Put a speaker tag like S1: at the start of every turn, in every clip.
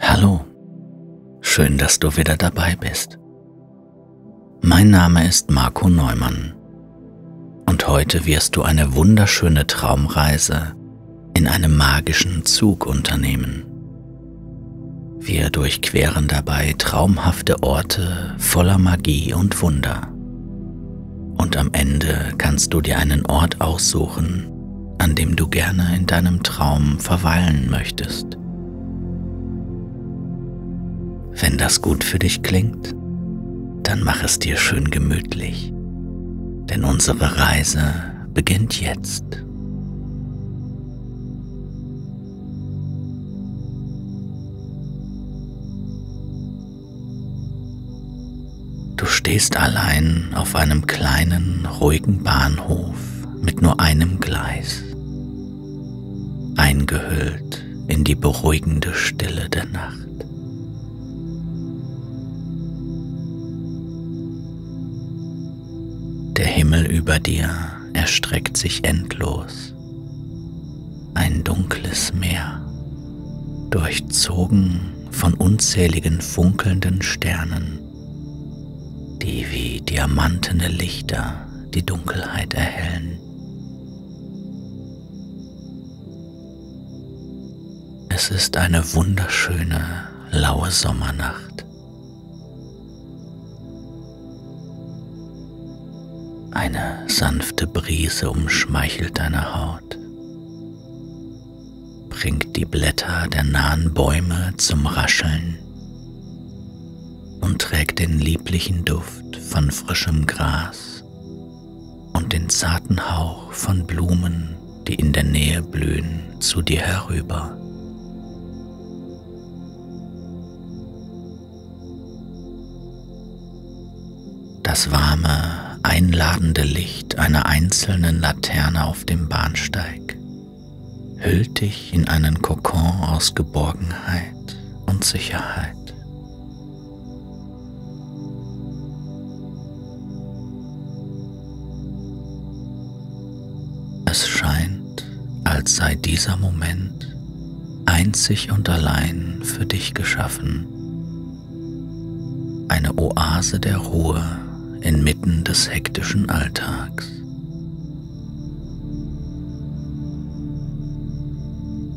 S1: Hallo, schön, dass du wieder dabei bist. Mein Name ist Marco Neumann und heute wirst du eine wunderschöne Traumreise in einem magischen Zug unternehmen. Wir durchqueren dabei traumhafte Orte voller Magie und Wunder. Und am Ende kannst du dir einen Ort aussuchen, an dem du gerne in deinem Traum verweilen möchtest. Wenn das gut für dich klingt, dann mach es dir schön gemütlich, denn unsere Reise beginnt jetzt. Du stehst allein auf einem kleinen, ruhigen Bahnhof mit nur einem Gleis, eingehüllt in die beruhigende Stille der Nacht. Himmel über dir erstreckt sich endlos. Ein dunkles Meer, durchzogen von unzähligen funkelnden Sternen, die wie diamantene Lichter die Dunkelheit erhellen. Es ist eine wunderschöne, laue Sommernacht. Eine sanfte Brise umschmeichelt deine Haut, bringt die Blätter der nahen Bäume zum Rascheln und trägt den lieblichen Duft von frischem Gras und den zarten Hauch von Blumen, die in der Nähe blühen, zu dir herüber. Das warme, einladende Licht einer einzelnen Laterne auf dem Bahnsteig hüllt dich in einen Kokon aus Geborgenheit und Sicherheit. Es scheint, als sei dieser Moment einzig und allein für dich geschaffen. Eine Oase der Ruhe inmitten des hektischen Alltags.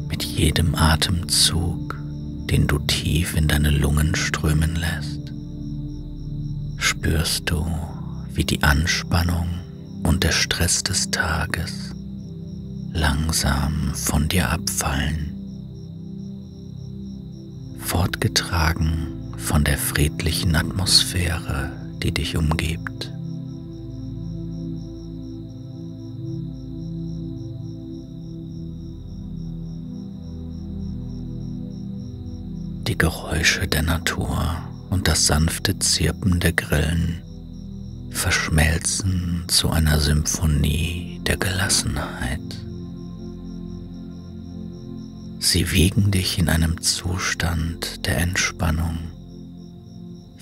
S1: Mit jedem Atemzug, den du tief in deine Lungen strömen lässt, spürst du, wie die Anspannung und der Stress des Tages langsam von dir abfallen, fortgetragen von der friedlichen Atmosphäre die dich umgibt. Die Geräusche der Natur und das sanfte Zirpen der Grillen verschmelzen zu einer Symphonie der Gelassenheit. Sie wiegen dich in einem Zustand der Entspannung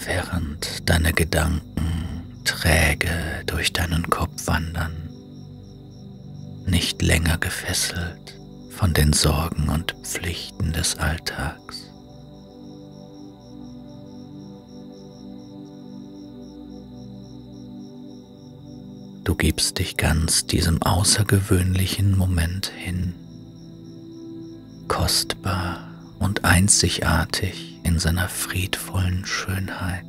S1: während deine Gedanken träge durch deinen Kopf wandern, nicht länger gefesselt von den Sorgen und Pflichten des Alltags. Du gibst dich ganz diesem außergewöhnlichen Moment hin, kostbar und einzigartig in seiner friedvollen Schönheit.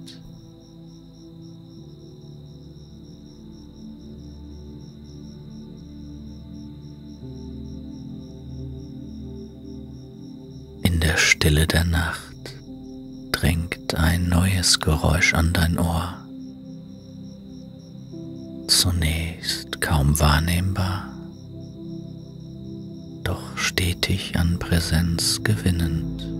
S1: In der Stille der Nacht dringt ein neues Geräusch an dein Ohr. Zunächst kaum wahrnehmbar, doch stetig an Präsenz gewinnend.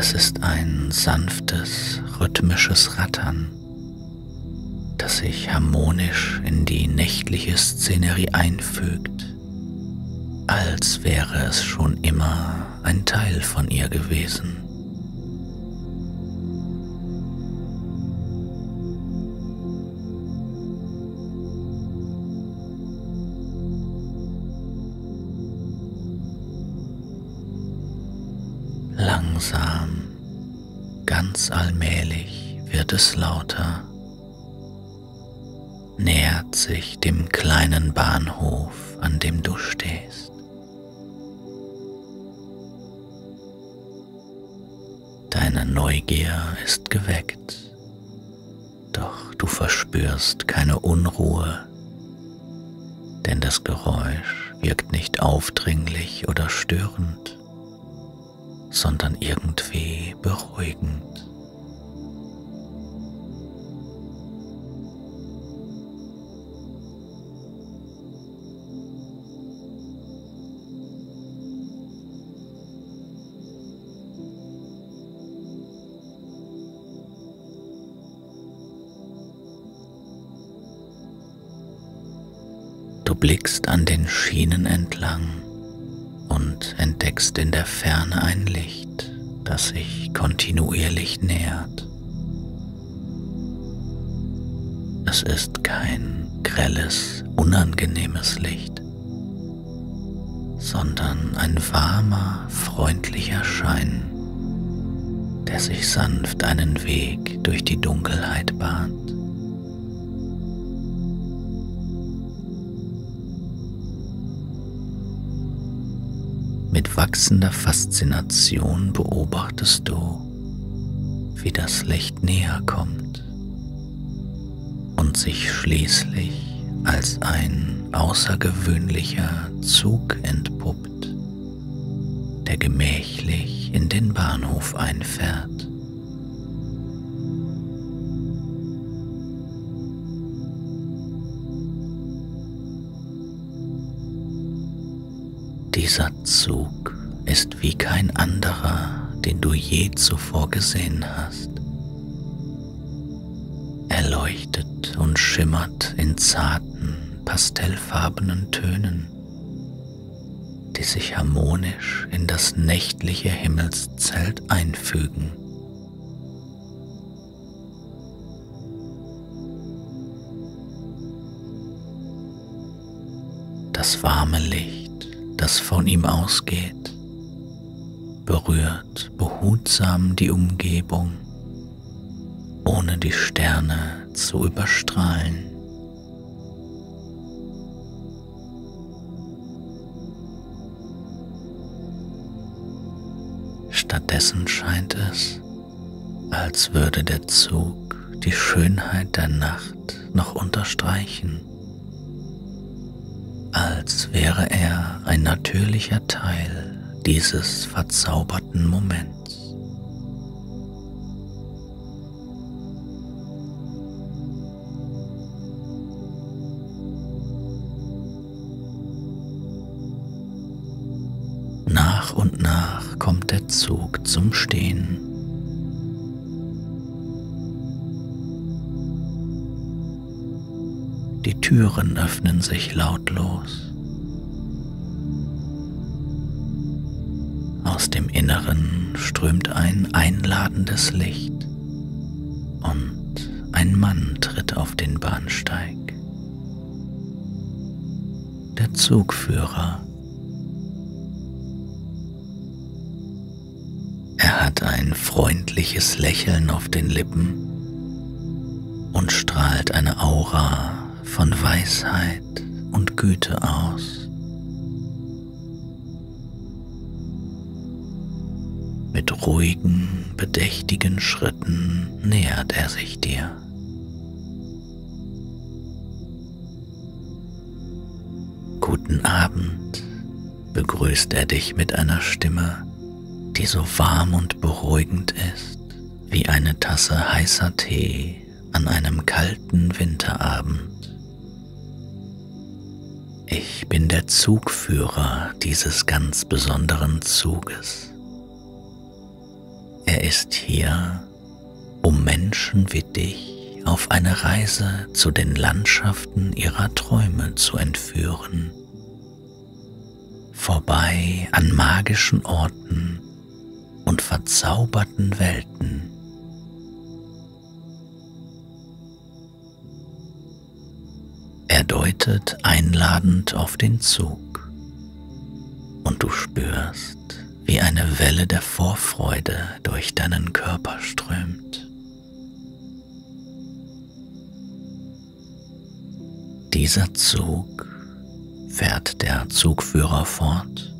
S1: Es ist ein sanftes, rhythmisches Rattern, das sich harmonisch in die nächtliche Szenerie einfügt, als wäre es schon immer ein Teil von ihr gewesen. Langsam, ganz allmählich wird es lauter, nähert sich dem kleinen Bahnhof, an dem du stehst. Deine Neugier ist geweckt, doch du verspürst keine Unruhe, denn das Geräusch wirkt nicht aufdringlich oder störend, sondern irgendwie beruhigend. Du blickst an den Schienen entlang entdeckst in der Ferne ein Licht, das sich kontinuierlich nähert. Es ist kein grelles, unangenehmes Licht, sondern ein warmer, freundlicher Schein, der sich sanft einen Weg durch die Dunkelheit bahnt. Wachsender Faszination beobachtest du, wie das Licht näher kommt und sich schließlich als ein außergewöhnlicher Zug entpuppt, der gemächlich in den Bahnhof einfährt. Dieser Zug ist wie kein anderer, den du je zuvor gesehen hast. Er leuchtet und schimmert in zarten, pastellfarbenen Tönen, die sich harmonisch in das nächtliche Himmelszelt einfügen. Das von ihm ausgeht, berührt behutsam die Umgebung, ohne die Sterne zu überstrahlen. Stattdessen scheint es, als würde der Zug die Schönheit der Nacht noch unterstreichen als wäre er ein natürlicher Teil dieses verzauberten Moments. Nach und nach kommt der Zug zum Stehen. Die Türen öffnen sich lautlos. Aus dem Inneren strömt ein einladendes Licht und ein Mann tritt auf den Bahnsteig. Der Zugführer. Er hat ein freundliches Lächeln auf den Lippen und strahlt eine Aura von Weisheit und Güte aus. Mit ruhigen, bedächtigen Schritten nähert er sich dir. Guten Abend, begrüßt er dich mit einer Stimme, die so warm und beruhigend ist wie eine Tasse heißer Tee an einem kalten Winterabend. Ich bin der Zugführer dieses ganz besonderen Zuges. Er ist hier, um Menschen wie dich auf eine Reise zu den Landschaften ihrer Träume zu entführen. Vorbei an magischen Orten und verzauberten Welten Er deutet einladend auf den Zug und du spürst, wie eine Welle der Vorfreude durch deinen Körper strömt. Dieser Zug, fährt der Zugführer fort,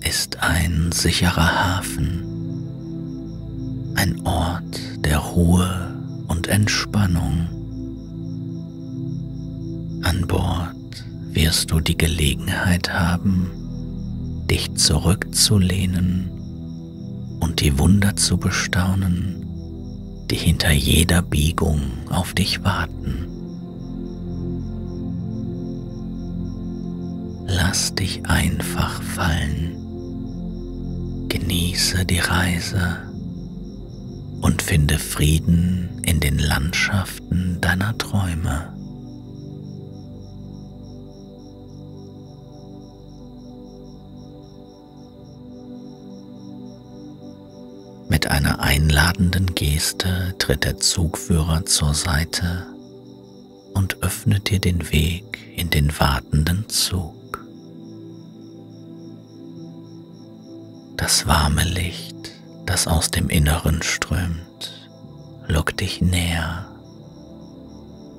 S1: ist ein sicherer Hafen, ein Ort der Ruhe und Entspannung. An Bord wirst du die Gelegenheit haben, dich zurückzulehnen und die Wunder zu bestaunen, die hinter jeder Biegung auf dich warten. Lass dich einfach fallen, genieße die Reise und finde Frieden in den Landschaften deiner Träume. Mit einer einladenden Geste tritt der Zugführer zur Seite und öffnet dir den Weg in den wartenden Zug. Das warme Licht, das aus dem Inneren strömt, lockt dich näher,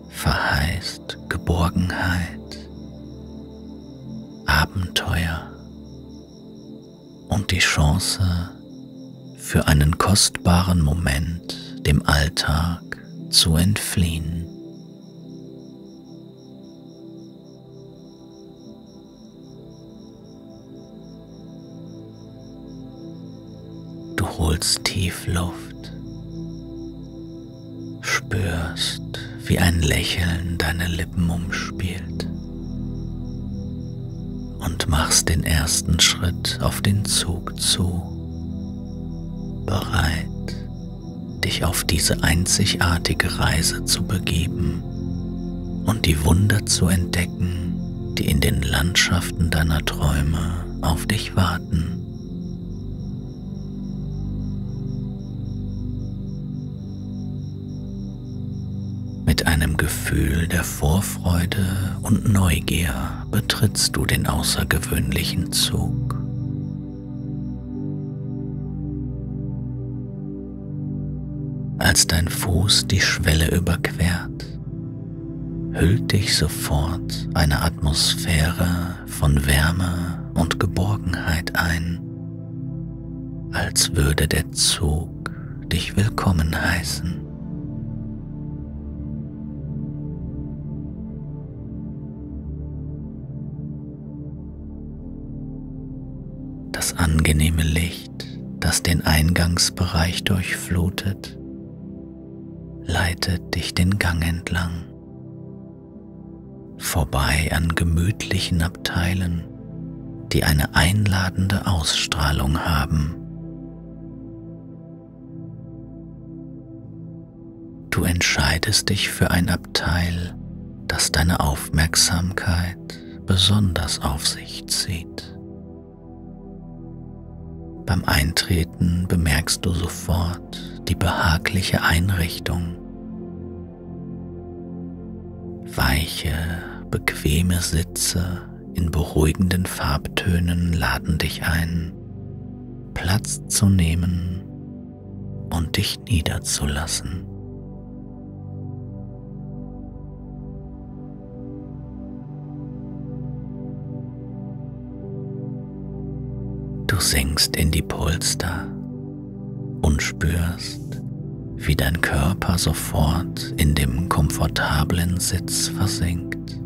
S1: verheißt Geborgenheit, Abenteuer und die Chance, für einen kostbaren Moment dem Alltag zu entfliehen. Du holst tief Luft, spürst, wie ein Lächeln deine Lippen umspielt und machst den ersten Schritt auf den Zug zu bereit, dich auf diese einzigartige Reise zu begeben und die Wunder zu entdecken, die in den Landschaften deiner Träume auf dich warten. Mit einem Gefühl der Vorfreude und Neugier betrittst du den außergewöhnlichen Zug. Fuß die Schwelle überquert, hüllt dich sofort eine Atmosphäre von Wärme und Geborgenheit ein, als würde der Zug dich willkommen heißen. Das angenehme Licht, das den Eingangsbereich durchflutet, leitet dich den Gang entlang, vorbei an gemütlichen Abteilen, die eine einladende Ausstrahlung haben. Du entscheidest dich für ein Abteil, das deine Aufmerksamkeit besonders auf sich zieht. Beim Eintreten bemerkst du sofort die behagliche Einrichtung Weiche, bequeme Sitze in beruhigenden Farbtönen laden dich ein, Platz zu nehmen und dich niederzulassen. Du sinkst in die Polster und spürst, wie dein Körper sofort in dem komfortablen Sitz versinkt,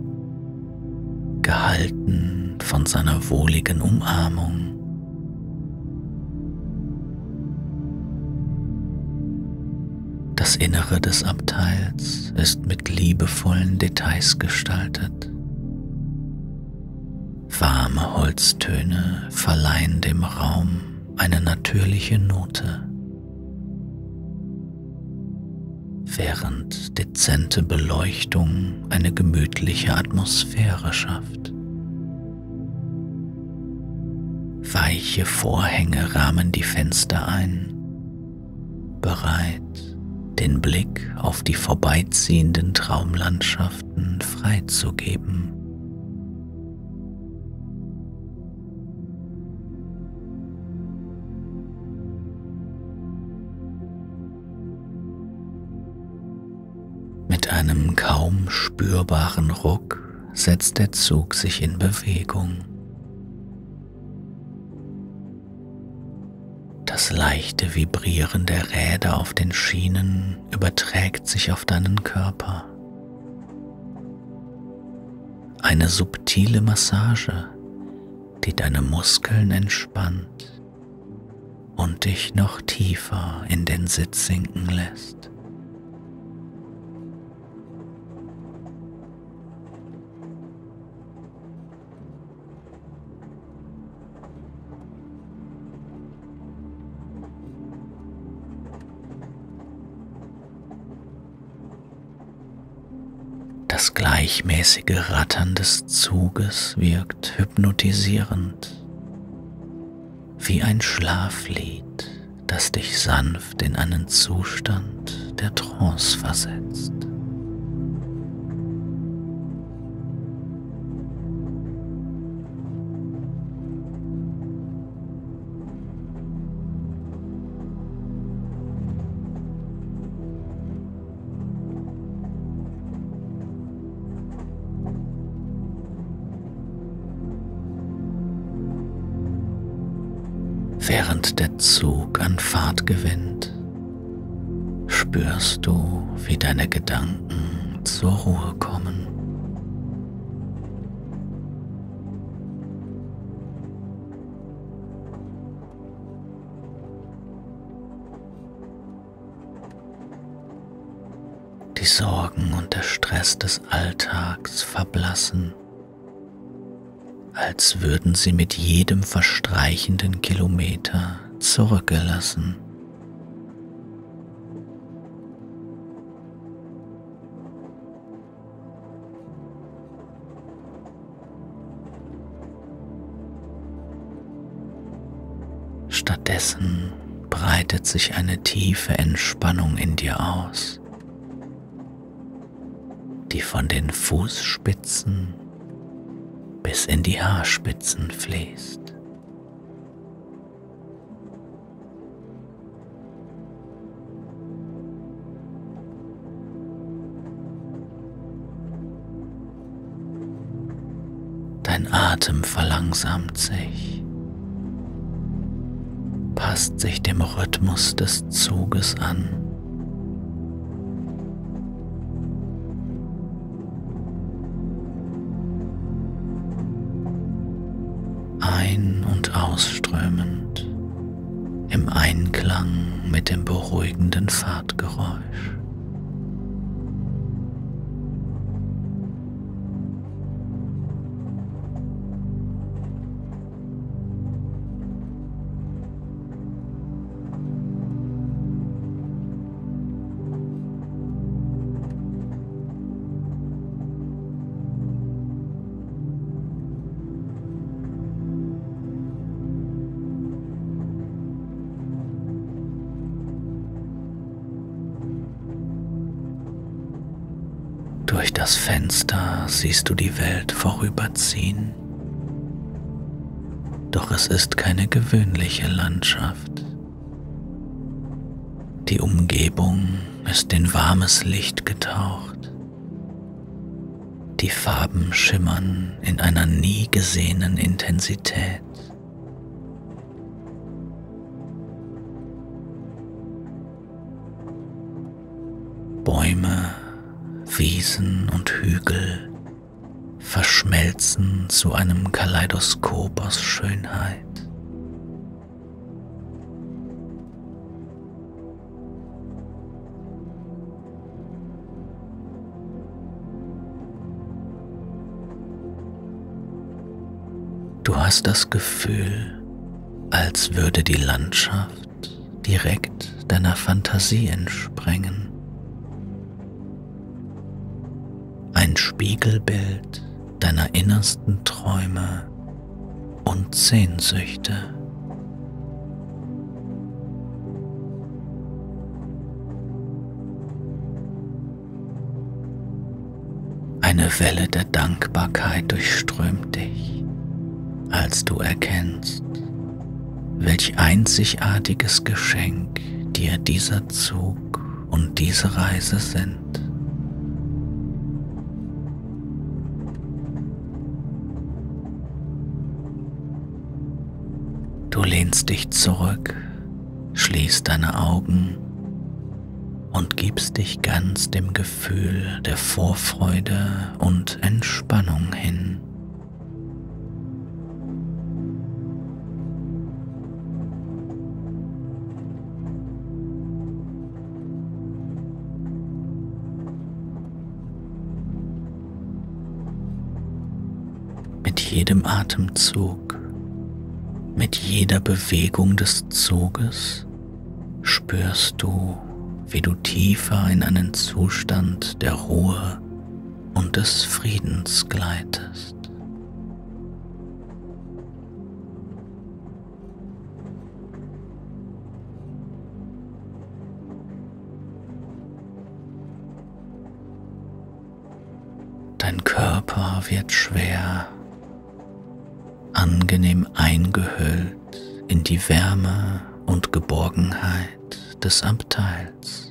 S1: gehalten von seiner wohligen Umarmung. Das Innere des Abteils ist mit liebevollen Details gestaltet. Warme Holztöne verleihen dem Raum eine natürliche Note. Während dezente Beleuchtung eine gemütliche Atmosphäre schafft. Weiche Vorhänge rahmen die Fenster ein, bereit, den Blick auf die vorbeiziehenden Traumlandschaften freizugeben. Kaum spürbaren Ruck setzt der Zug sich in Bewegung. Das leichte Vibrieren der Räder auf den Schienen überträgt sich auf deinen Körper. Eine subtile Massage, die deine Muskeln entspannt und dich noch tiefer in den Sitz sinken lässt. Gleichmäßige Rattern des Zuges wirkt hypnotisierend, wie ein Schlaflied, das dich sanft in einen Zustand der Trance versetzt. Während der Zug an Fahrt gewinnt, spürst du, wie deine Gedanken zur Ruhe kommen. Die Sorgen und der Stress des Alltags verblassen als würden sie mit jedem verstreichenden Kilometer zurückgelassen. Stattdessen breitet sich eine tiefe Entspannung in dir aus, die von den Fußspitzen bis in die Haarspitzen fließt. Dein Atem verlangsamt sich, passt sich dem Rhythmus des Zuges an. Siehst du die Welt vorüberziehen. Doch es ist keine gewöhnliche Landschaft. Die Umgebung ist in warmes Licht getaucht. Die Farben schimmern in einer nie gesehenen Intensität. Bäume Wiesen und Hügel verschmelzen zu einem Kaleidoskop aus Schönheit. Du hast das Gefühl, als würde die Landschaft direkt deiner Fantasie entsprengen. ein Spiegelbild deiner innersten Träume und Sehnsüchte. Eine Welle der Dankbarkeit durchströmt dich, als du erkennst, welch einzigartiges Geschenk dir dieser Zug und diese Reise sind. Lehnst dich zurück, schließt deine Augen und gibst dich ganz dem Gefühl der Vorfreude und Entspannung hin. Mit jedem Atemzug, mit jeder Bewegung des Zuges spürst du, wie du tiefer in einen Zustand der Ruhe und des Friedens gleitest. Dein Körper wird schwer, angenehm eingehüllt in die Wärme und Geborgenheit des Abteils.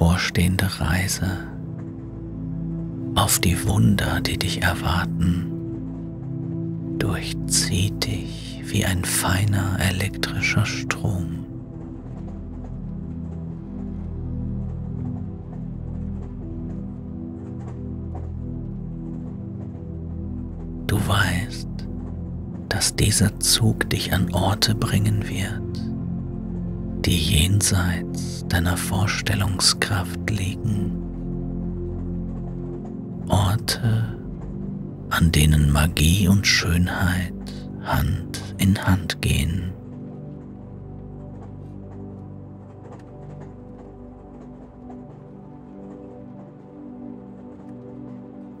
S1: Bevorstehende Reise, auf die Wunder, die dich erwarten, durchzieht dich wie ein feiner elektrischer Strom. Du weißt, dass dieser Zug dich an Orte bringen wird, die jenseits deiner Vorstellungskraft liegen. Orte, an denen Magie und Schönheit Hand in Hand gehen.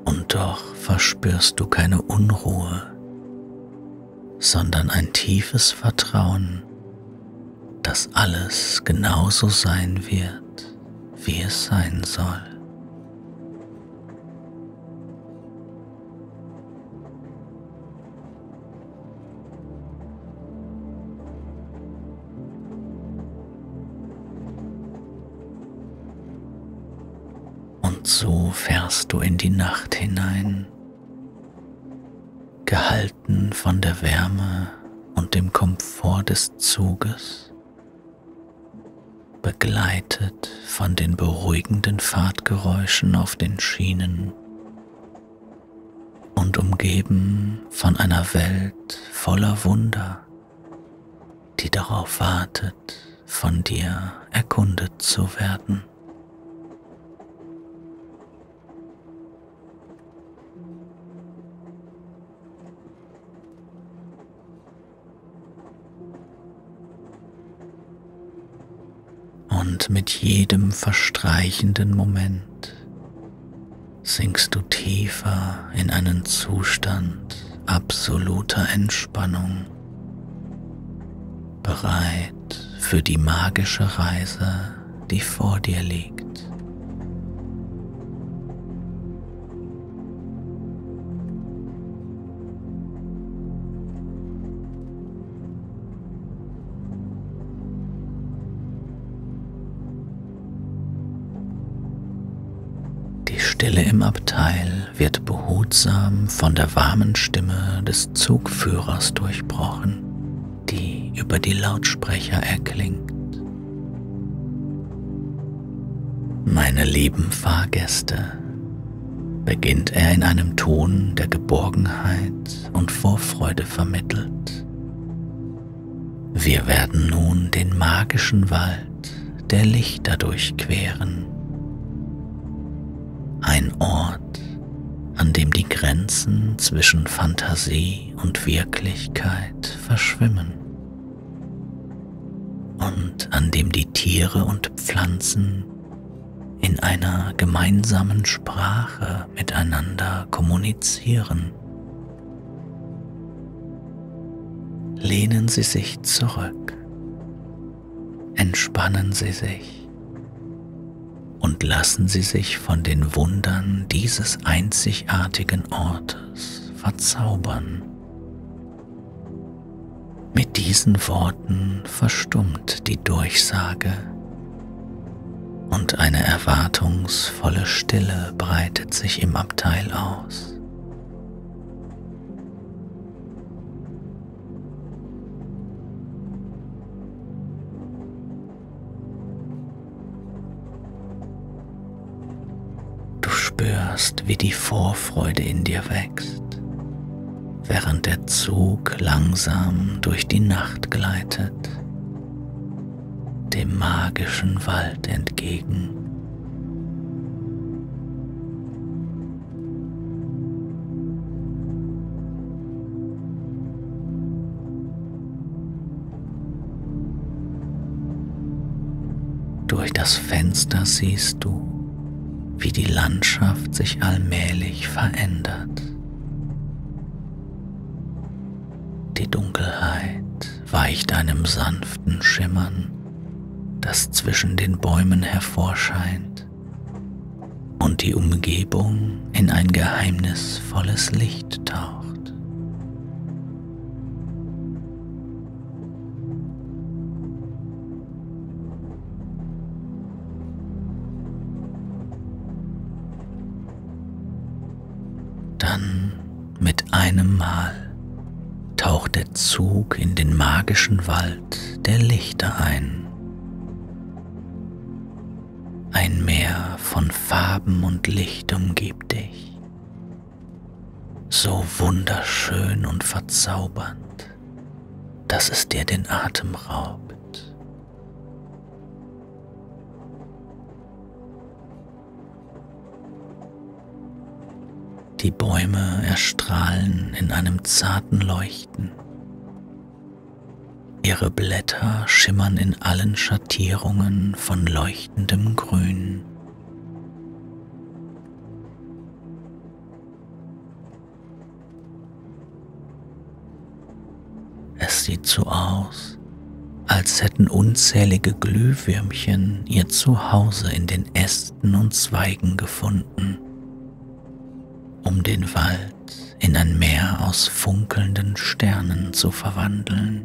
S1: Und doch verspürst du keine Unruhe, sondern ein tiefes Vertrauen dass alles genauso sein wird, wie es sein soll. Und so fährst du in die Nacht hinein, gehalten von der Wärme und dem Komfort des Zuges begleitet von den beruhigenden Fahrtgeräuschen auf den Schienen und umgeben von einer Welt voller Wunder, die darauf wartet, von dir erkundet zu werden. Und mit jedem verstreichenden Moment sinkst du tiefer in einen Zustand absoluter Entspannung, bereit für die magische Reise, die vor dir liegt. Stille im Abteil wird behutsam von der warmen Stimme des Zugführers durchbrochen, die über die Lautsprecher erklingt. Meine lieben Fahrgäste, beginnt er in einem Ton, der Geborgenheit und Vorfreude vermittelt. Wir werden nun den magischen Wald der Lichter durchqueren ein Ort, an dem die Grenzen zwischen Fantasie und Wirklichkeit verschwimmen und an dem die Tiere und Pflanzen in einer gemeinsamen Sprache miteinander kommunizieren. Lehnen Sie sich zurück, entspannen Sie sich lassen Sie sich von den Wundern dieses einzigartigen Ortes verzaubern. Mit diesen Worten verstummt die Durchsage und eine erwartungsvolle Stille breitet sich im Abteil aus. Spürst, wie die Vorfreude in dir wächst, während der Zug langsam durch die Nacht gleitet dem magischen Wald entgegen. Durch das Fenster siehst du, wie die Landschaft sich allmählich verändert. Die Dunkelheit weicht einem sanften Schimmern das zwischen den Bäumen hervorscheint und die Umgebung in ein geheimnisvolles Licht taucht. Einem Mal taucht der Zug in den magischen Wald der Lichter ein. Ein Meer von Farben und Licht umgibt dich. So wunderschön und verzaubernd, dass es dir den Atem raubt. Die Bäume erstrahlen in einem zarten Leuchten. Ihre Blätter schimmern in allen Schattierungen von leuchtendem Grün. Es sieht so aus, als hätten unzählige Glühwürmchen ihr Zuhause in den Ästen und Zweigen gefunden, um den Wald in ein Meer aus funkelnden Sternen zu verwandeln.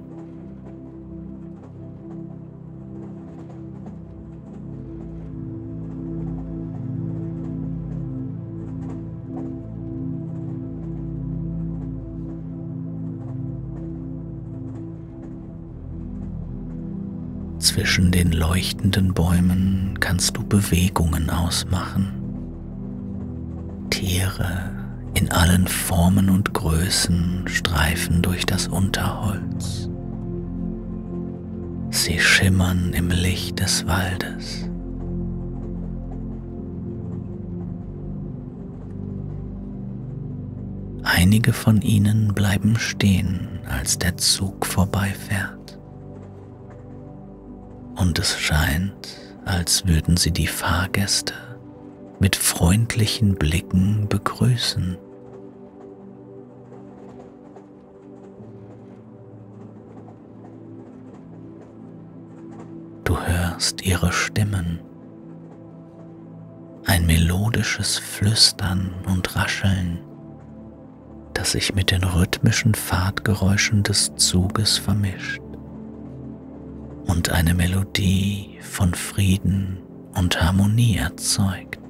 S1: Zwischen den leuchtenden Bäumen kannst du Bewegungen ausmachen. Tiere in allen Formen und Größen streifen durch das Unterholz. Sie schimmern im Licht des Waldes. Einige von ihnen bleiben stehen, als der Zug vorbeifährt und es scheint, als würden sie die Fahrgäste mit freundlichen Blicken begrüßen. Du hörst ihre Stimmen, ein melodisches Flüstern und Rascheln, das sich mit den rhythmischen Fahrtgeräuschen des Zuges vermischt und eine Melodie von Frieden und Harmonie erzeugt.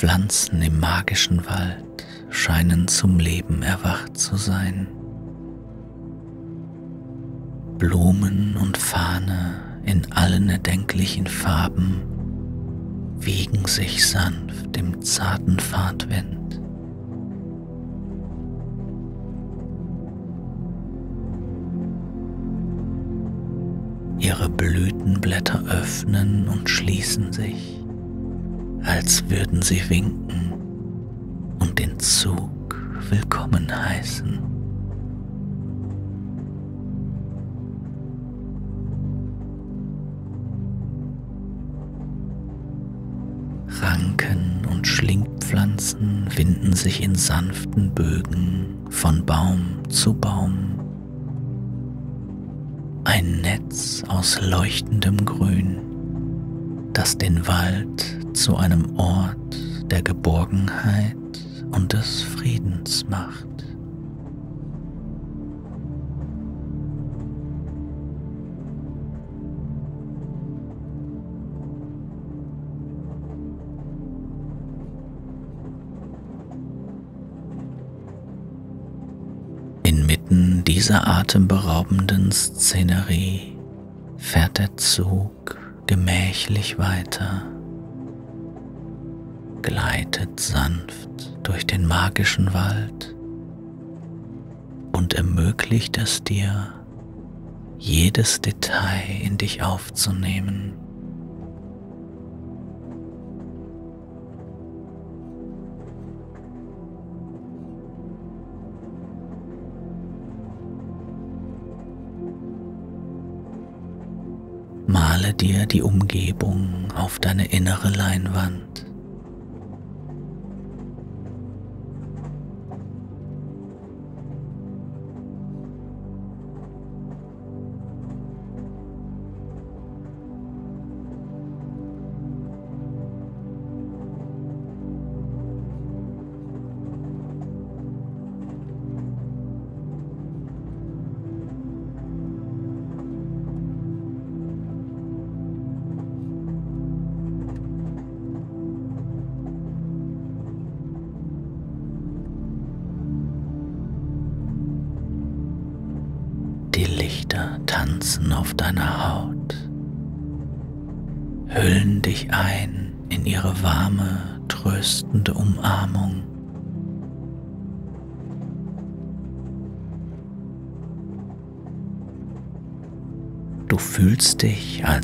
S1: Pflanzen im magischen Wald scheinen zum Leben erwacht zu sein. Blumen und Fahne in allen erdenklichen Farben wiegen sich sanft im zarten Fahrtwind. Ihre Blütenblätter öffnen und schließen sich, als würden sie winken und den Zug willkommen heißen. Ranken und Schlingpflanzen winden sich in sanften Bögen von Baum zu Baum. Ein Netz aus leuchtendem Grün, das den Wald zu einem Ort der Geborgenheit und des Friedens macht. Inmitten dieser atemberaubenden Szenerie fährt der Zug gemächlich weiter, gleitet sanft durch den magischen Wald und ermöglicht es dir, jedes Detail in dich aufzunehmen. Dir die Umgebung auf deine innere Leinwand.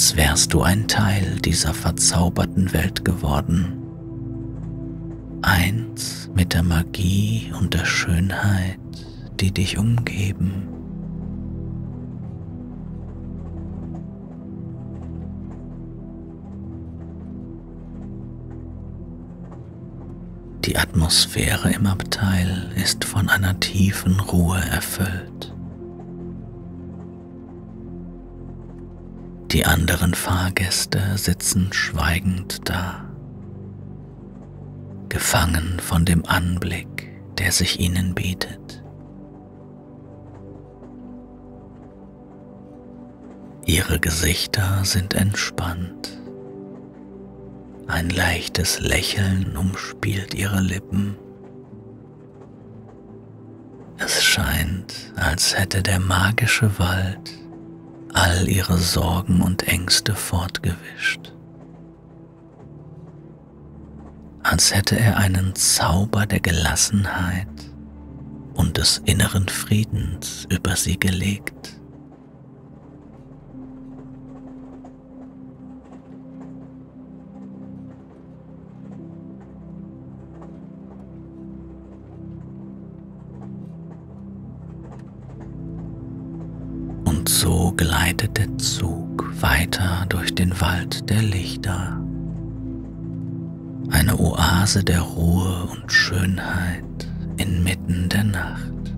S1: Als wärst du ein Teil dieser verzauberten Welt geworden, eins mit der Magie und der Schönheit, die dich umgeben. Die Atmosphäre im Abteil ist von einer tiefen Ruhe erfüllt. Die anderen Fahrgäste sitzen schweigend da, gefangen von dem Anblick, der sich ihnen bietet. Ihre Gesichter sind entspannt. Ein leichtes Lächeln umspielt ihre Lippen. Es scheint, als hätte der magische Wald all ihre Sorgen und Ängste fortgewischt. Als hätte er einen Zauber der Gelassenheit und des inneren Friedens über sie gelegt. Gleitet der Zug weiter durch den Wald der Lichter. Eine Oase der Ruhe und Schönheit inmitten der Nacht.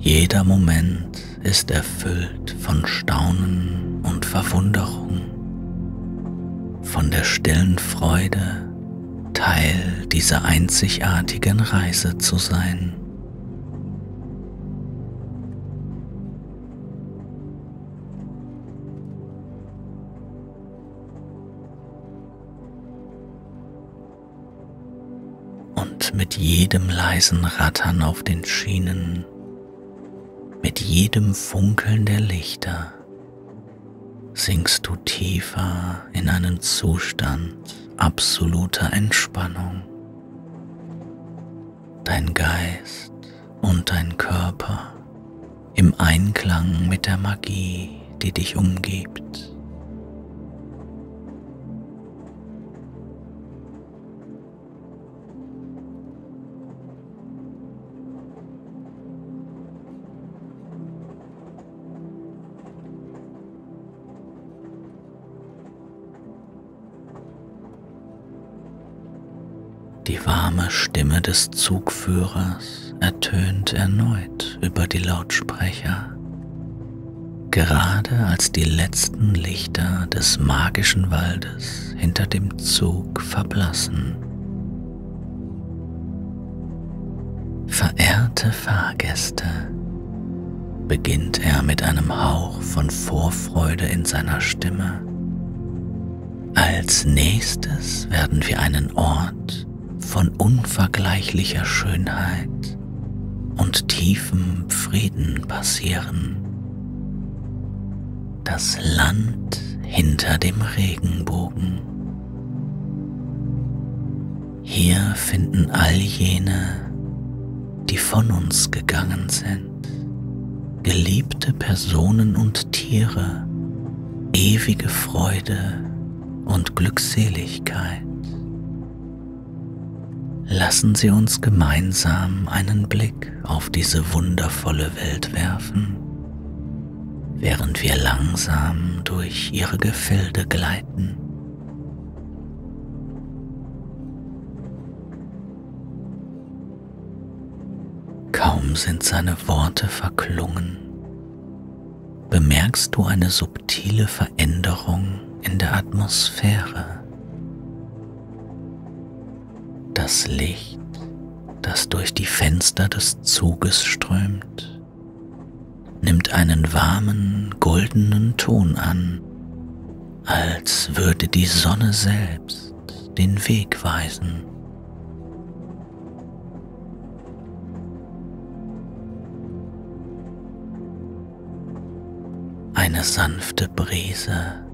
S1: Jeder Moment ist erfüllt von Staunen und Verwunderung, von der stillen Freude Teil dieser einzigartigen Reise zu sein. Und mit jedem leisen Rattern auf den Schienen, mit jedem Funkeln der Lichter, sinkst du tiefer in einen Zustand absoluter Entspannung. Dein Geist und dein Körper im Einklang mit der Magie, die dich umgibt. Die warme Stimme des Zugführers ertönt erneut über die Lautsprecher, gerade als die letzten Lichter des magischen Waldes hinter dem Zug verblassen. Verehrte Fahrgäste, beginnt er mit einem Hauch von Vorfreude in seiner Stimme. Als nächstes werden wir einen Ort von unvergleichlicher Schönheit und tiefem Frieden passieren. Das Land hinter dem Regenbogen. Hier finden all jene, die von uns gegangen sind, geliebte Personen und Tiere, ewige Freude und Glückseligkeit. Lassen Sie uns gemeinsam einen Blick auf diese wundervolle Welt werfen, während wir langsam durch ihre Gefilde gleiten. Kaum sind seine Worte verklungen, bemerkst du eine subtile Veränderung in der Atmosphäre. Das Licht, das durch die Fenster des Zuges strömt, nimmt einen warmen, goldenen Ton an, als würde die Sonne selbst den Weg weisen. Eine sanfte Brise,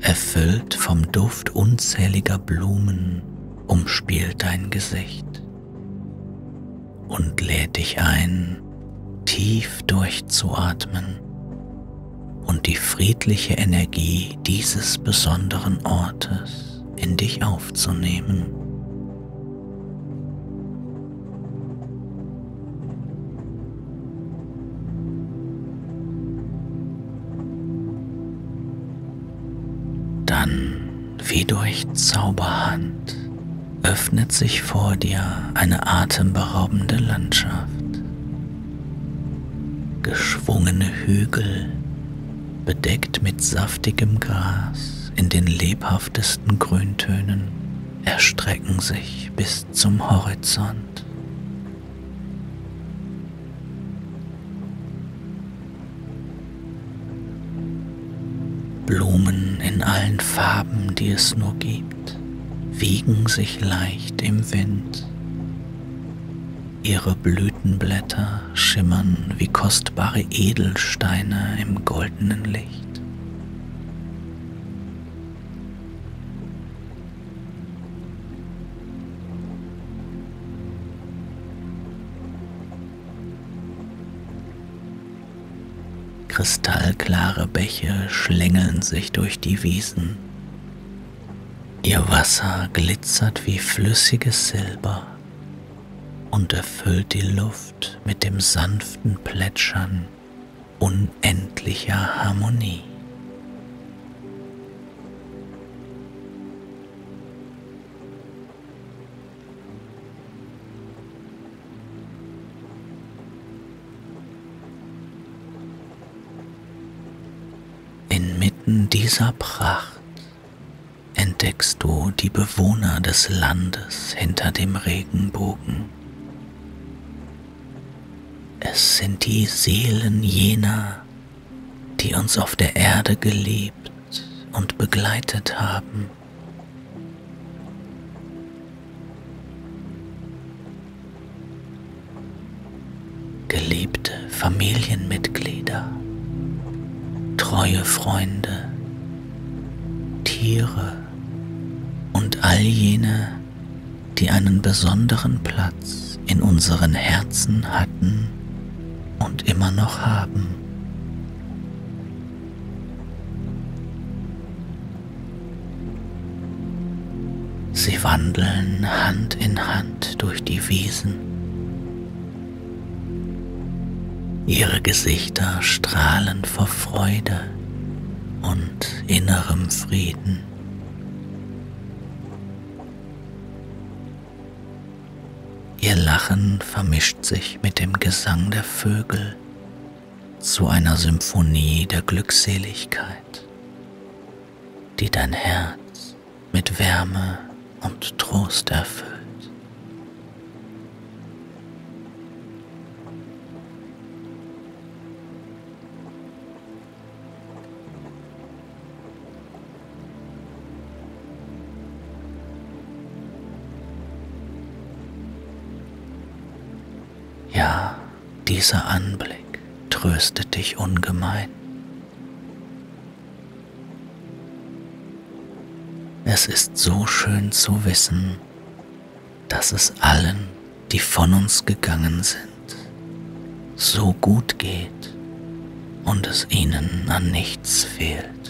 S1: erfüllt vom Duft unzähliger Blumen, umspielt dein Gesicht und lädt dich ein, tief durchzuatmen und die friedliche Energie dieses besonderen Ortes in dich aufzunehmen. Dann, wie durch Zauberhand, öffnet sich vor dir eine atemberaubende Landschaft. Geschwungene Hügel, bedeckt mit saftigem Gras in den lebhaftesten Grüntönen, erstrecken sich bis zum Horizont. Blumen in allen Farben, die es nur gibt wiegen sich leicht im Wind. Ihre Blütenblätter schimmern wie kostbare Edelsteine im goldenen Licht. Kristallklare Bäche schlängeln sich durch die Wiesen Ihr Wasser glitzert wie flüssiges Silber und erfüllt die Luft mit dem sanften Plätschern unendlicher Harmonie. Inmitten dieser Pracht entdeckst du die Bewohner des Landes hinter dem Regenbogen. Es sind die Seelen jener, die uns auf der Erde geliebt und begleitet haben. Geliebte Familienmitglieder, treue Freunde, Tiere, all jene, die einen besonderen Platz in unseren Herzen hatten und immer noch haben. Sie wandeln Hand in Hand durch die Wiesen. Ihre Gesichter strahlen vor Freude und innerem Frieden. Ihr Lachen vermischt sich mit dem Gesang der Vögel zu einer Symphonie der Glückseligkeit, die dein Herz mit Wärme und Trost erfüllt. Dieser Anblick tröstet dich ungemein. Es ist so schön zu wissen, dass es allen, die von uns gegangen sind, so gut geht und es ihnen an nichts fehlt.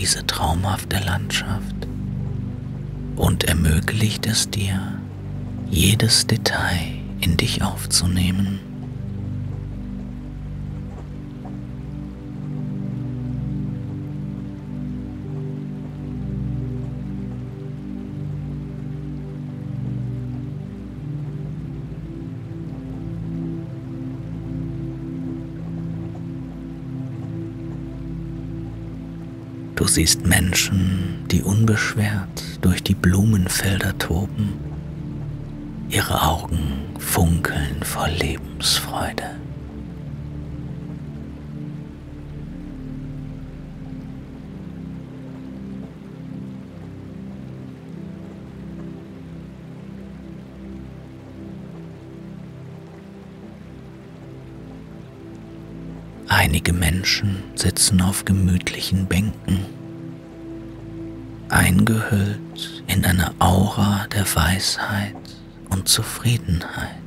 S1: Diese traumhafte Landschaft und ermöglicht es dir, jedes Detail in dich aufzunehmen. Du siehst Menschen, die unbeschwert durch die Blumenfelder toben. Ihre Augen funkeln vor Lebensfreude. Einige Menschen sitzen auf gemütlichen Bänken, eingehüllt in eine Aura der Weisheit und Zufriedenheit.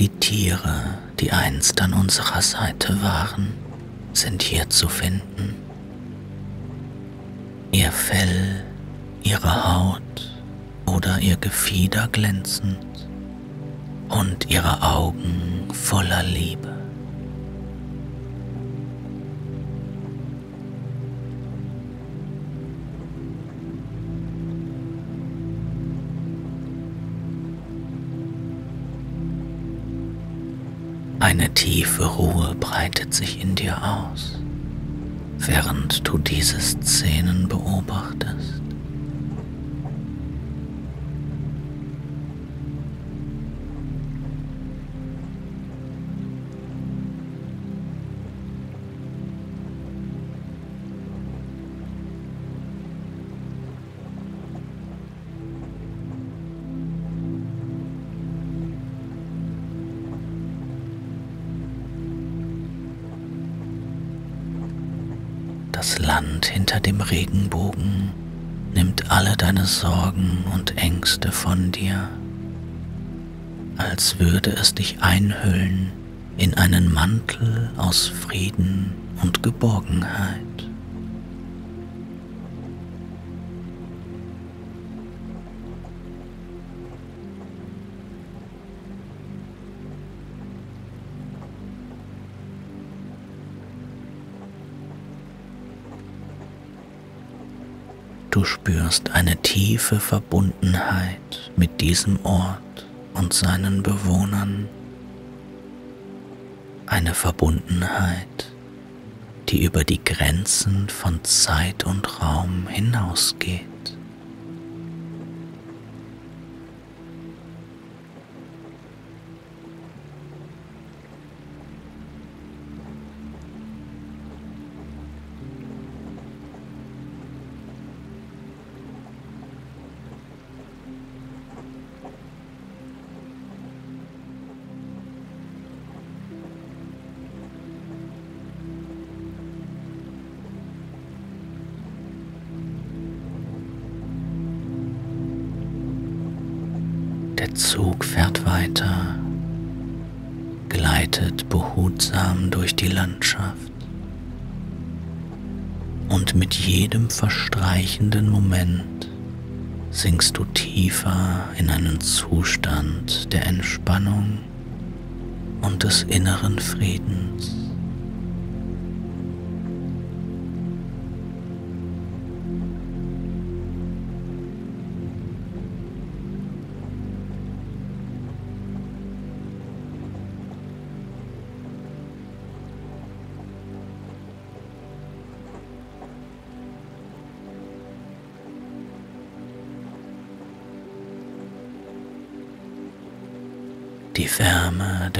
S1: Die Tiere, die einst an unserer Seite waren, sind hier zu finden. Ihr Fell, ihre Haut oder ihr Gefieder glänzend und ihre Augen voller Liebe. Eine tiefe Ruhe breitet sich in dir aus, während du diese Szenen beobachtest. Hinter dem Regenbogen nimmt alle deine Sorgen und Ängste von dir, als würde es dich einhüllen in einen Mantel aus Frieden und Geborgenheit. Du spürst eine tiefe Verbundenheit mit diesem Ort und seinen Bewohnern. Eine Verbundenheit, die über die Grenzen von Zeit und Raum hinausgeht. Zug fährt weiter, gleitet behutsam durch die Landschaft und mit jedem verstreichenden Moment sinkst du tiefer in einen Zustand der Entspannung und des inneren Friedens.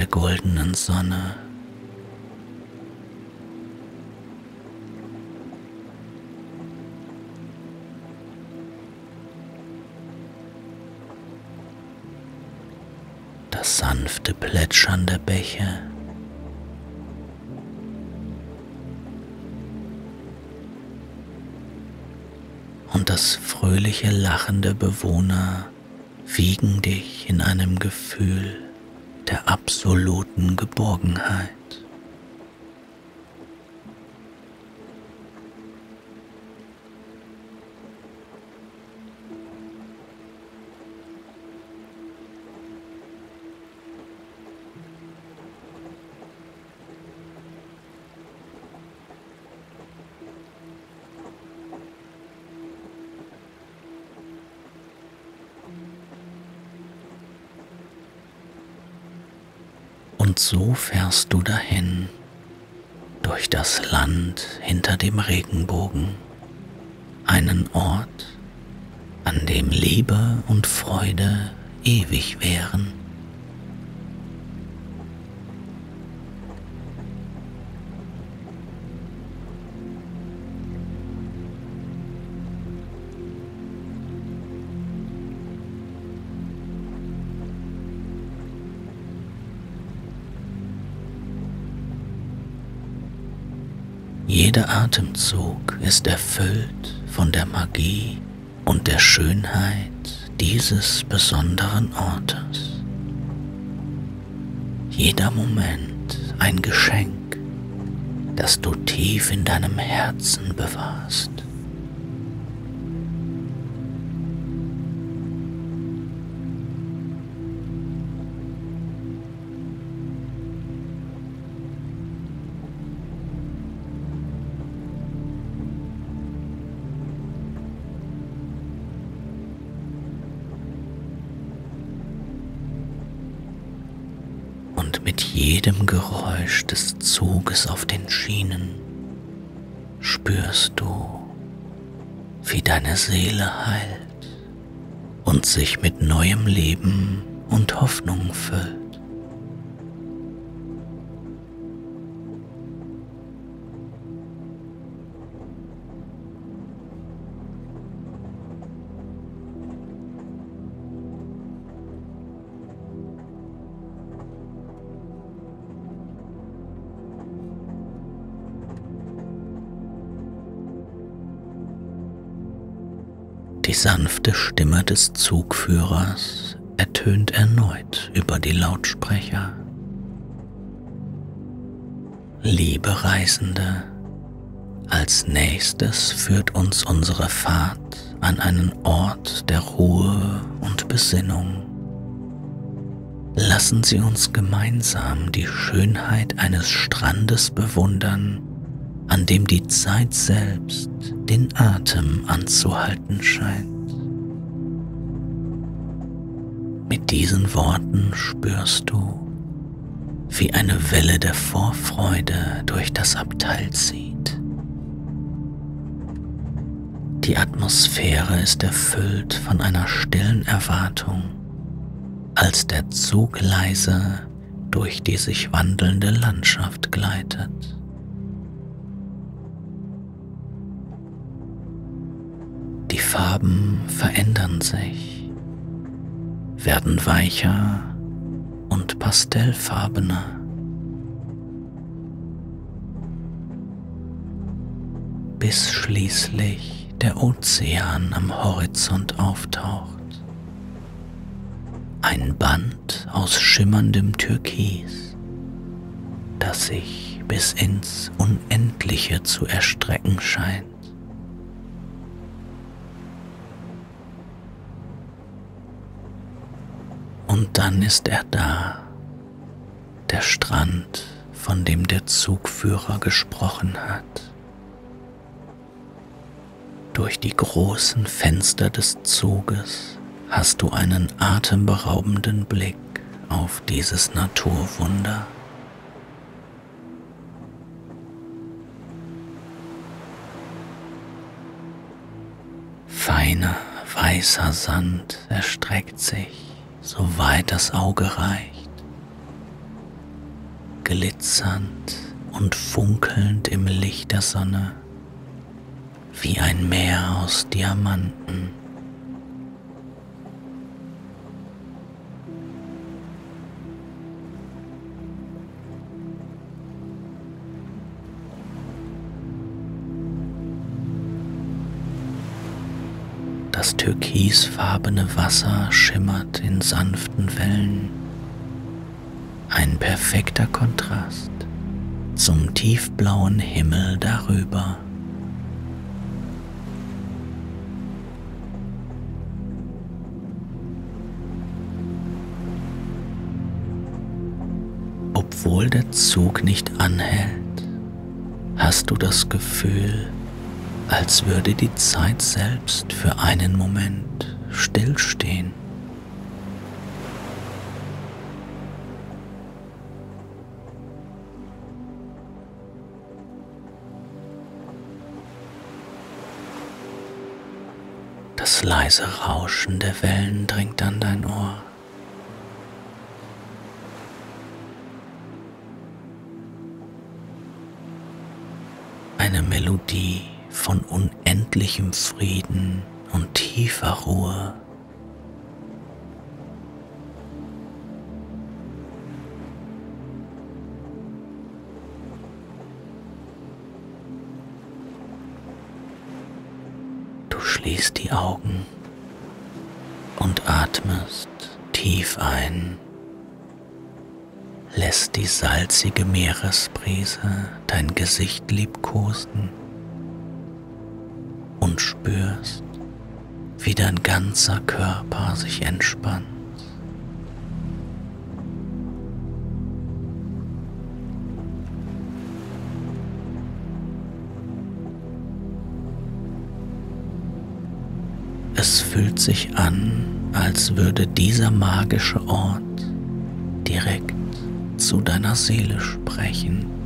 S1: Der goldenen Sonne. Das sanfte Plätschern der Bäche. Und das fröhliche Lachen der Bewohner wiegen dich in einem Gefühl absoluten Geborgenheit. Fährst du dahin durch das Land hinter dem Regenbogen, einen Ort, an dem Liebe und Freude ewig wären. Jeder Atemzug ist erfüllt von der Magie und der Schönheit dieses besonderen Ortes. Jeder Moment ein Geschenk, das du tief in deinem Herzen bewahrst. Auf den Schienen spürst du, wie deine Seele heilt und sich mit neuem Leben und Hoffnung füllt. Sanfte Stimme des Zugführers ertönt erneut über die Lautsprecher. Liebe Reisende, als nächstes führt uns unsere Fahrt an einen Ort der Ruhe und Besinnung. Lassen Sie uns gemeinsam die Schönheit eines Strandes bewundern, an dem die Zeit selbst den Atem anzuhalten scheint. Mit diesen Worten spürst du, wie eine Welle der Vorfreude durch das Abteil zieht. Die Atmosphäre ist erfüllt von einer stillen Erwartung, als der Zug leise durch die sich wandelnde Landschaft gleitet. Die Farben verändern sich, werden weicher und pastellfarbener. Bis schließlich der Ozean am Horizont auftaucht ein Band aus schimmerndem Türkis, das sich bis ins Unendliche zu erstrecken scheint. Und dann ist er da, der Strand, von dem der Zugführer gesprochen hat. Durch die großen Fenster des Zuges hast du einen atemberaubenden Blick auf dieses Naturwunder. Feiner, weißer Sand erstreckt sich, soweit das Auge reicht, glitzernd und funkelnd im Licht der Sonne, wie ein Meer aus Diamanten. Das türkisfarbene Wasser schimmert in sanften Wellen. Ein perfekter Kontrast zum tiefblauen Himmel darüber. Obwohl der Zug nicht anhält, hast du das Gefühl, als würde die Zeit selbst für einen Moment stillstehen. Das leise Rauschen der Wellen dringt an dein Ohr. Eine Melodie von unendlichem Frieden und tiefer Ruhe. Du schließt die Augen und atmest tief ein, lässt die salzige Meeresbrise dein Gesicht liebkosen und spürst, wie dein ganzer Körper sich entspannt. Es fühlt sich an, als würde dieser magische Ort direkt zu deiner Seele sprechen.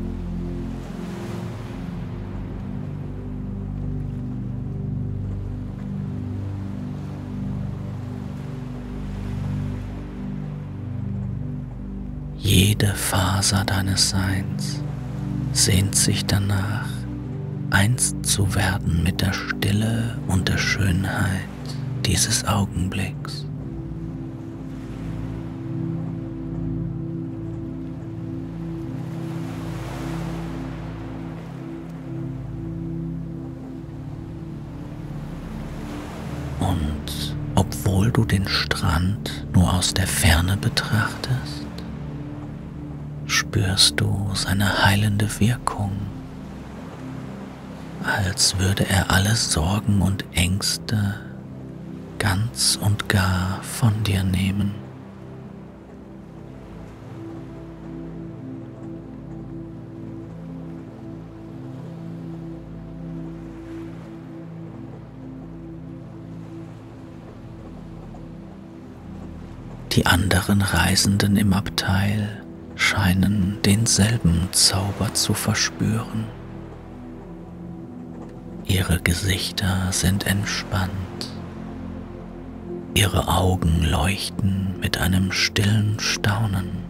S1: Jede Faser deines Seins sehnt sich danach, eins zu werden mit der Stille und der Schönheit dieses Augenblicks. Und obwohl du den Strand nur aus der Ferne betrachtest, spürst du seine heilende Wirkung, als würde er alle Sorgen und Ängste ganz und gar von dir nehmen. Die anderen Reisenden im Abteil scheinen denselben Zauber zu verspüren. Ihre Gesichter sind entspannt, ihre Augen leuchten mit einem stillen Staunen.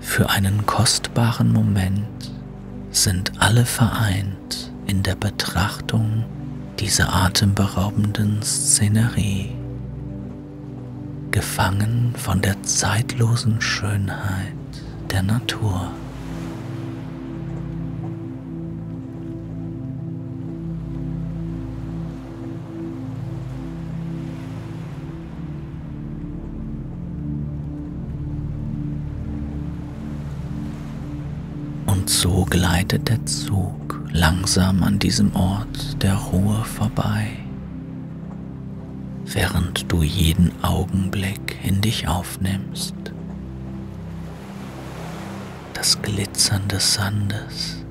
S1: Für einen kostbaren Moment sind alle vereint in der Betrachtung dieser atemberaubenden Szenerie, gefangen von der zeitlosen Schönheit der Natur. Und so gleitet der Zug langsam an diesem Ort der Ruhe vorbei, während du jeden Augenblick in dich aufnimmst. Das Glitzern des Sandes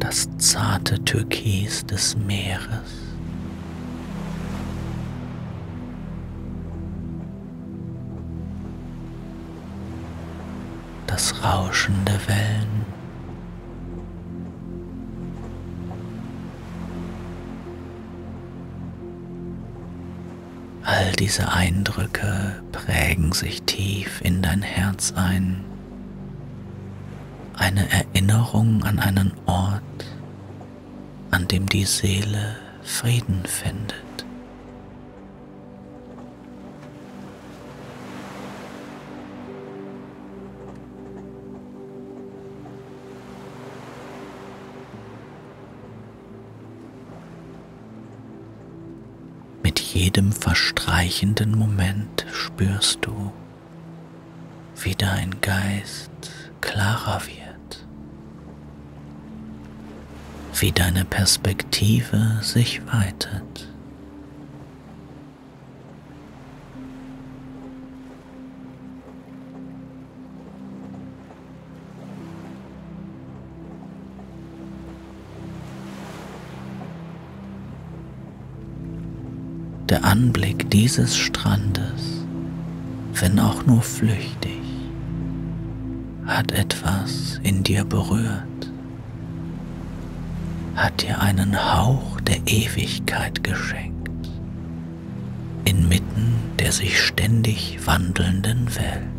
S1: das zarte Türkis des Meeres. Das Rauschen der Wellen. All diese Eindrücke prägen sich tief in dein Herz ein eine Erinnerung an einen Ort, an dem die Seele Frieden findet. Jedem verstreichenden Moment spürst du, wie dein Geist klarer wird. wie deine Perspektive sich weitet. Anblick dieses Strandes, wenn auch nur flüchtig, hat etwas in dir berührt hat dir einen Hauch der Ewigkeit geschenkt, inmitten der sich ständig wandelnden Welt.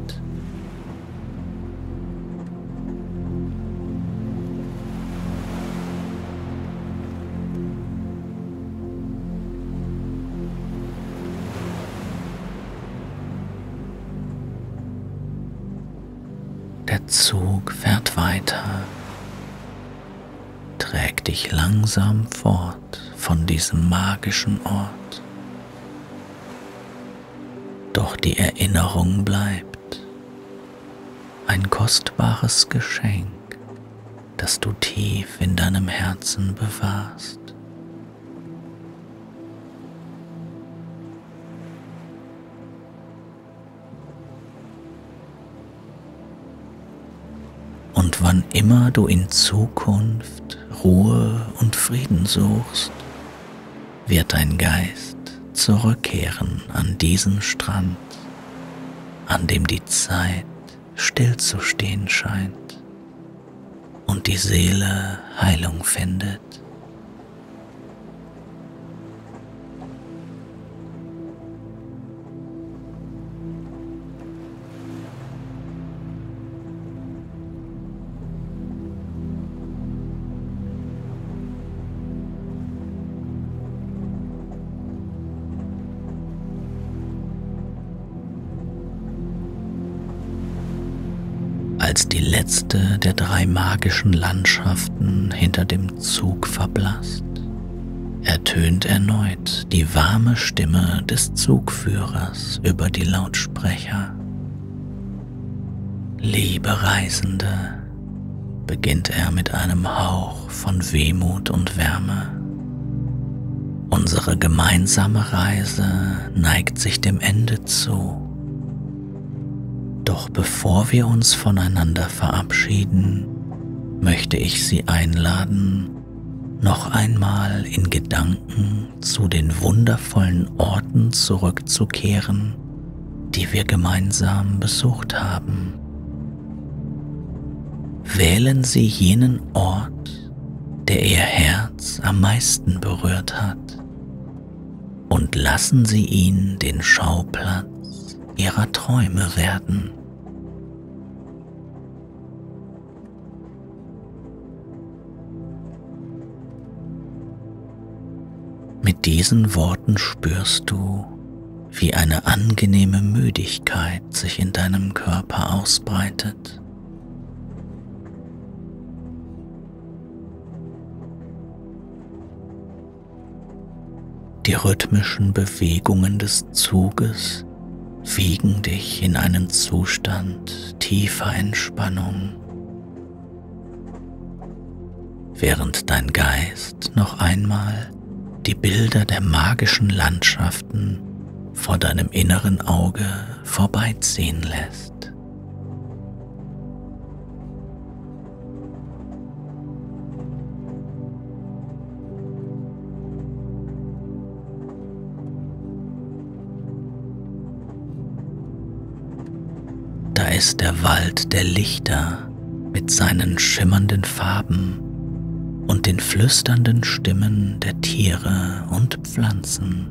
S1: Langsam fort von diesem magischen Ort. Doch die Erinnerung bleibt ein kostbares Geschenk, das du tief in deinem Herzen bewahrst. Und wann immer du in Zukunft Ruhe und Frieden suchst, wird dein Geist zurückkehren an diesen Strand, an dem die Zeit stillzustehen scheint und die Seele Heilung findet. Als die letzte der drei magischen Landschaften hinter dem Zug verblasst, ertönt erneut die warme Stimme des Zugführers über die Lautsprecher. Liebe Reisende, beginnt er mit einem Hauch von Wehmut und Wärme. Unsere gemeinsame Reise neigt sich dem Ende zu. Doch bevor wir uns voneinander verabschieden, möchte ich Sie einladen, noch einmal in Gedanken zu den wundervollen Orten zurückzukehren, die wir gemeinsam besucht haben. Wählen Sie jenen Ort, der Ihr Herz am meisten berührt hat, und lassen Sie ihn den Schauplatz ihrer Träume werden. Mit diesen Worten spürst du, wie eine angenehme Müdigkeit sich in deinem Körper ausbreitet. Die rhythmischen Bewegungen des Zuges wiegen dich in einen Zustand tiefer Entspannung, während dein Geist noch einmal die Bilder der magischen Landschaften vor deinem inneren Auge vorbeiziehen lässt. Ist der Wald der Lichter mit seinen schimmernden Farben und den flüsternden Stimmen der Tiere und Pflanzen.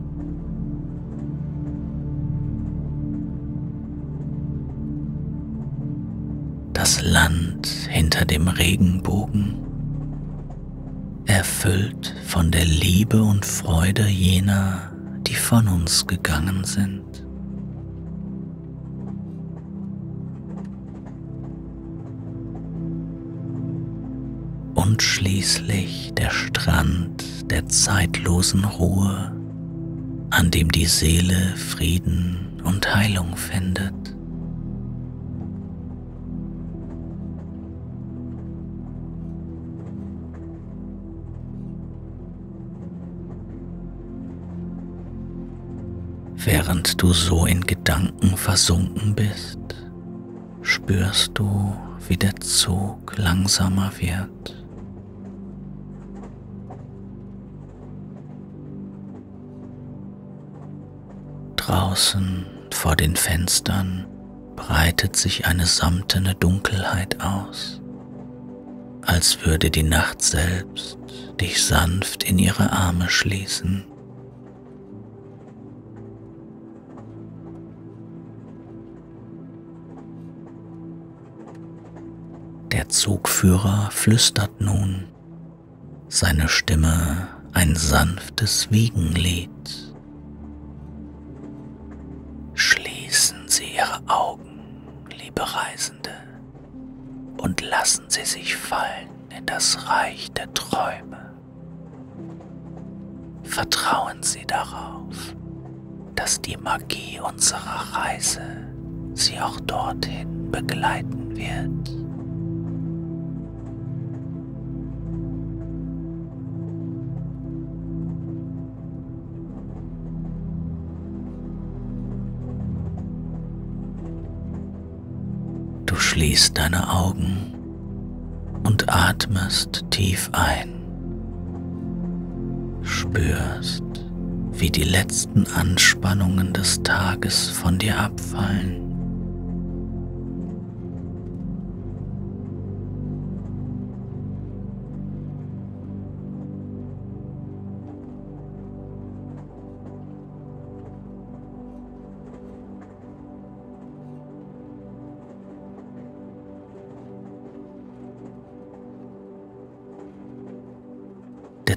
S1: Das Land hinter dem Regenbogen, erfüllt von der Liebe und Freude jener, die von uns gegangen sind. Und schließlich der Strand der zeitlosen Ruhe, an dem die Seele Frieden und Heilung findet. Während du so in Gedanken versunken bist, spürst du, wie der Zug langsamer wird. Draußen vor den Fenstern breitet sich eine samtene Dunkelheit aus, als würde die Nacht selbst dich sanft in ihre Arme schließen. Der Zugführer flüstert nun, seine Stimme ein sanftes Wiegenlied. Augen, liebe Reisende, und lassen Sie sich fallen in das Reich der Träume. Vertrauen Sie darauf, dass die Magie unserer Reise Sie auch dorthin begleiten wird. Schließt deine Augen und atmest tief ein. Spürst, wie die letzten Anspannungen des Tages von dir abfallen.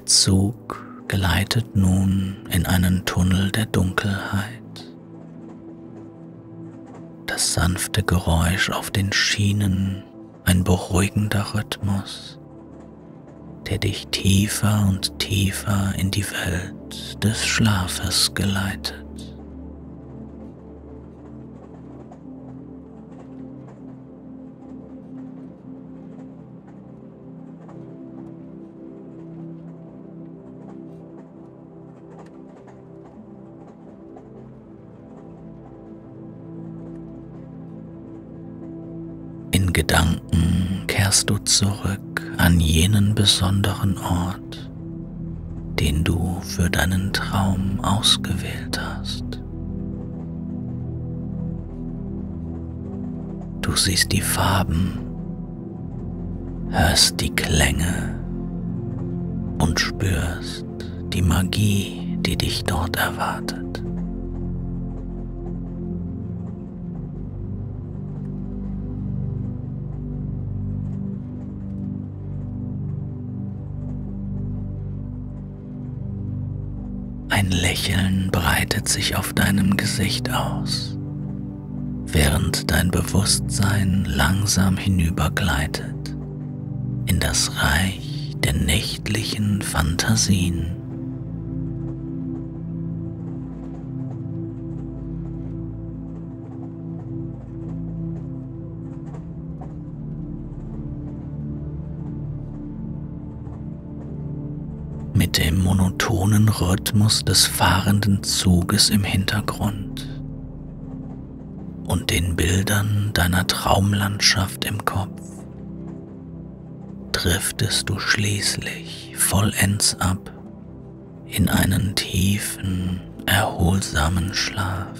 S1: Zug gleitet nun in einen Tunnel der Dunkelheit. Das sanfte Geräusch auf den Schienen, ein beruhigender Rhythmus, der dich tiefer und tiefer in die Welt des Schlafes geleitet. Gedanken kehrst du zurück an jenen besonderen Ort, den du für deinen Traum ausgewählt hast. Du siehst die Farben, hörst die Klänge und spürst die Magie, die dich dort erwartet. Ein Lächeln breitet sich auf deinem Gesicht aus, während dein Bewusstsein langsam hinübergleitet in das Reich der nächtlichen Fantasien. Rhythmus des fahrenden Zuges im Hintergrund und den Bildern deiner Traumlandschaft im Kopf driftest du schließlich vollends ab in einen tiefen, erholsamen Schlaf.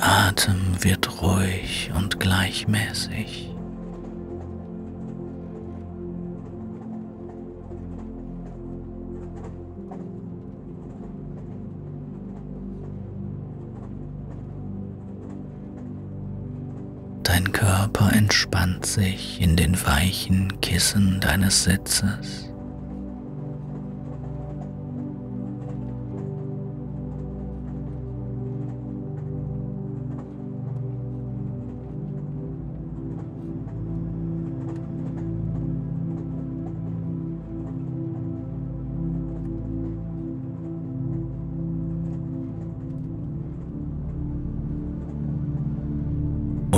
S1: Atem wird ruhig und gleichmäßig. Dein Körper entspannt sich in den weichen Kissen deines Sitzes.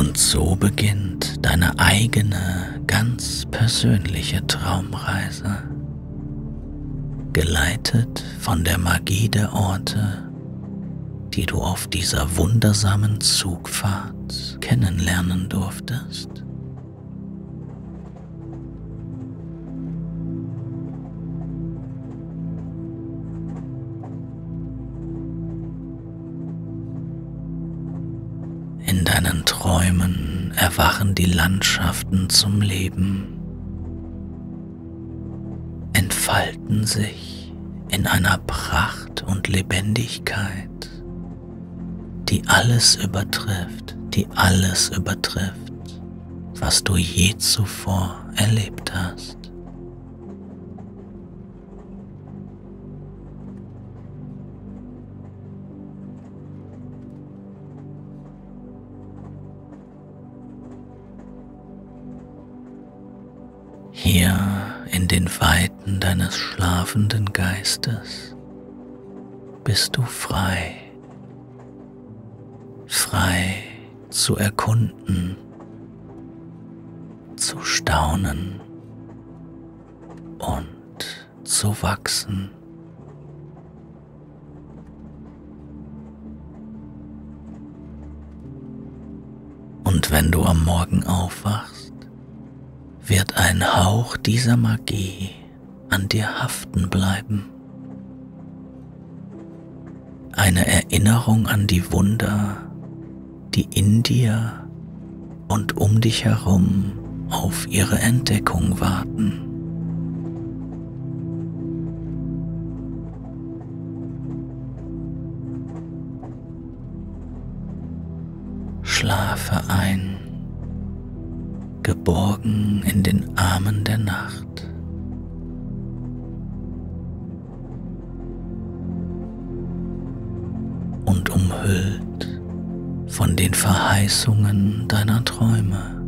S1: Und so beginnt deine eigene, ganz persönliche Traumreise, geleitet von der Magie der Orte, die du auf dieser wundersamen Zugfahrt kennenlernen durftest. Erwachen die Landschaften zum Leben, entfalten sich in einer Pracht und Lebendigkeit, die alles übertrifft, die alles übertrifft, was du je zuvor erlebt hast. Den Weiten deines schlafenden Geistes bist du frei, frei zu erkunden, zu staunen und zu wachsen. Und wenn du am Morgen aufwachst, wird ein Hauch dieser Magie an dir haften bleiben. Eine Erinnerung an die Wunder, die in dir und um dich herum auf ihre Entdeckung warten. Schlafe ein geborgen in den Armen der Nacht. Und umhüllt von den Verheißungen deiner Träume.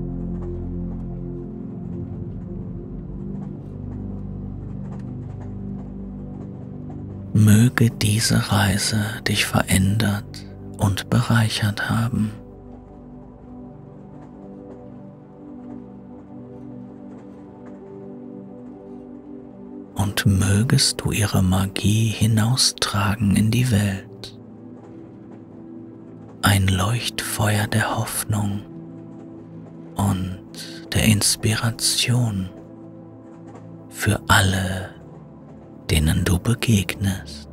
S1: Möge diese Reise dich verändert und bereichert haben. Mögest du ihre Magie hinaustragen in die Welt. Ein Leuchtfeuer der Hoffnung und der Inspiration für alle, denen du begegnest.